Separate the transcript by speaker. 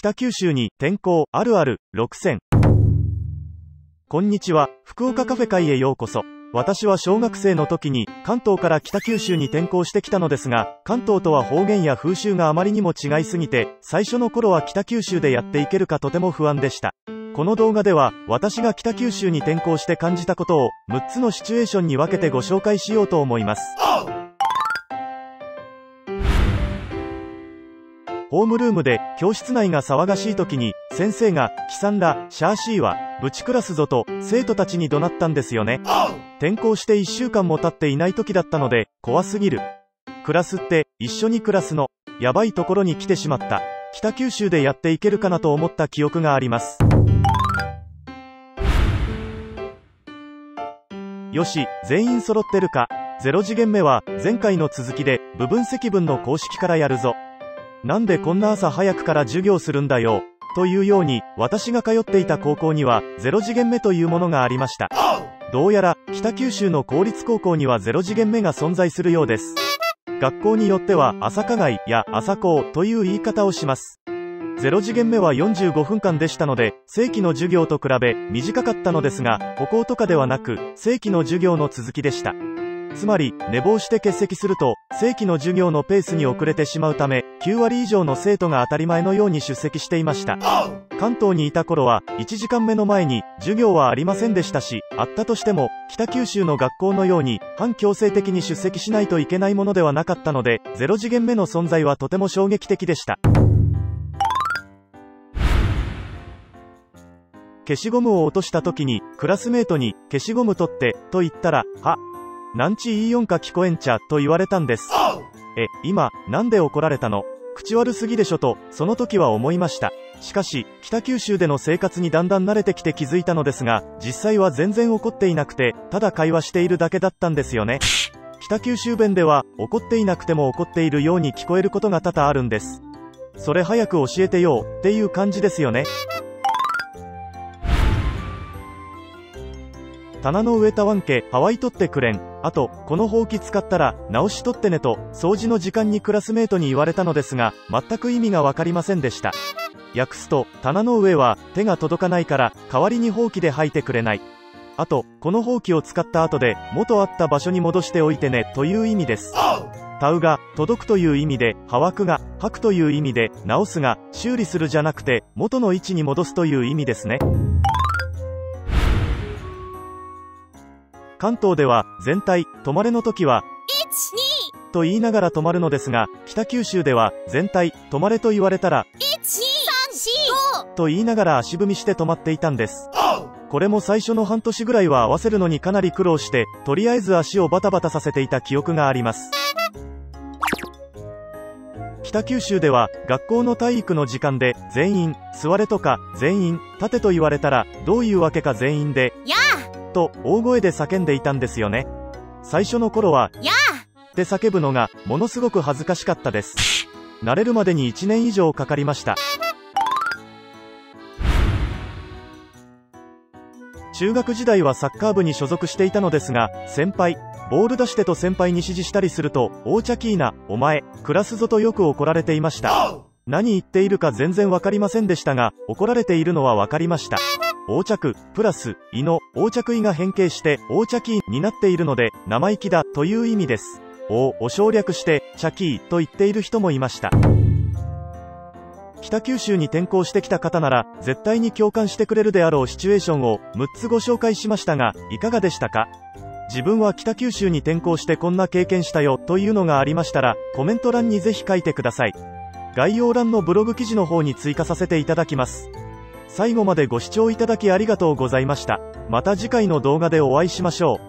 Speaker 1: 北九州に転校あるある6000。こんにちは、福岡カフェ会へようこそ。私は小学生の時に関東から北九州に転校してきたのですが、関東とは方言や風習があまりにも違いすぎて、最初の頃は北九州でやっていけるかとても不安でした。この動画では、私が北九州に転校して感じたことを、6つのシチュエーションに分けてご紹介しようと思います。ホームルームで教室内が騒がしい時に先生が「キさんらシャーシーはぶちクラスぞ」と生徒たちに怒鳴ったんですよね。転校して1週間も経っていない時だったので怖すぎる。クラスって一緒にクラスのやばいところに来てしまった。北九州でやっていけるかなと思った記憶があります。よし全員揃ってるか。0次元目は前回の続きで部分積分の公式からやるぞ。なんでこんな朝早くから授業するんだよ。というように、私が通っていた高校には、0次元目というものがありました。どうやら、北九州の公立高校には0次元目が存在するようです。学校によっては、朝課外や朝校という言い方をします。0次元目は45分間でしたので、正規の授業と比べ短かったのですが、歩行とかではなく、正規の授業の続きでした。つまり、寝坊して欠席すると、正規の授業のペースに遅れてしまうため、9割以上の生徒が当たり前のように出席していました。関東にいた頃は、1時間目の前に、授業はありませんでしたし、あったとしても、北九州の学校のように、反強制的に出席しないといけないものではなかったので、0次元目の存在はとても衝撃的でした。消しゴムを落とした時に、クラスメートに、消しゴム取って、と言ったら、は、なんち言いよんか聞こえんちゃ、と言われたんです。え、今、なんで怒られたの？口悪すぎでしょと、その時は思いました。しかし、北九州での生活にだんだん慣れてきて気づいたのですが、実際は全然怒っていなくて、ただ会話しているだけだったんですよね。北九州弁では、怒っていなくても怒っているように聞こえることが多々あるんです。それ早く教えてよ、っていう感じですよね。棚の上たわんけ、ハワイ取ってくれん。あと、このほうき使ったら、直しとってねと、掃除の時間にクラスメートに言われたのですが、全く意味がわかりませんでした。訳すと、棚の上は、手が届かないから、代わりにほうきで吐いてくれない。あと、このほうきを使った後で、元あった場所に戻しておいてね、という意味です。タウが、届くという意味で、はわくが、吐くという意味で、直すが、修理するじゃなくて、元の位置に戻すという意味ですね。関東では全体止まれの時は1 2と言いながら止まるのですが北九州では全体止まれと言われたら1 2 3 4と言いながら足踏みして止まっていたんです。これも最初の半年ぐらいは合わせるのにかなり苦労してとりあえず足をバタバタさせていた記憶があります。北九州では学校の体育の時間で全員座れとか全員立てと言われたらどういうわけか全員でやと大声で叫んでいたんですよね。最初の頃は、やーって叫ぶのがものすごく恥ずかしかったです。慣れるまでに1年以上かかりました。中学時代はサッカー部に所属していたのですが、先輩、ボール出してと先輩に指示したりすると、おーちゃキーな、お前、クラスぞとよく怒られていました。何言っているか全然わかりませんでしたが、怒られているのはわかりました。横着、プラス、胃の、横着胃が変形して、横着胃になっているので、生意気だ、という意味です。を、を省略して、チャキーと言っている人もいました。北九州に転校してきた方なら、絶対に共感してくれるであろうシチュエーションを、6つご紹介しましたが、いかがでしたか？自分は北九州に転校してこんな経験したよ、というのがありましたら、コメント欄にぜひ書いてください。概要欄のブログ記事の方に追加させていただきます。最後までご視聴いただきありがとうございました。また次回の動画でお会いしましょう。